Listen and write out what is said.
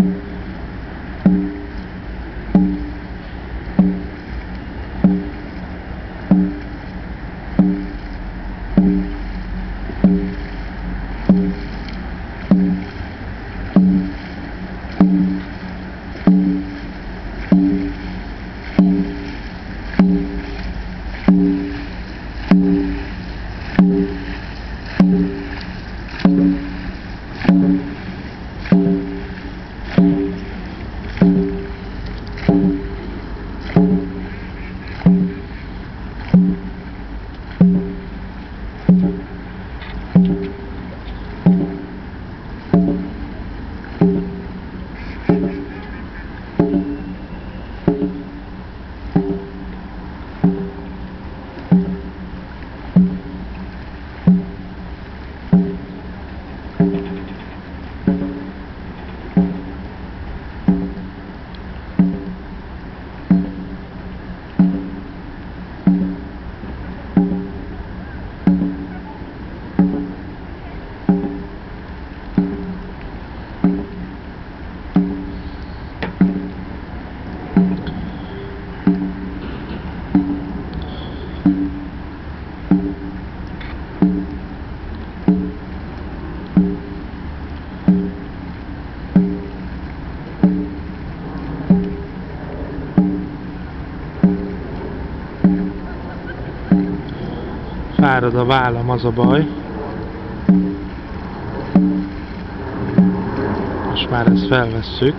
Mm-hmm. Fárad a vállam, az a baj. Most már ezt felvesszük.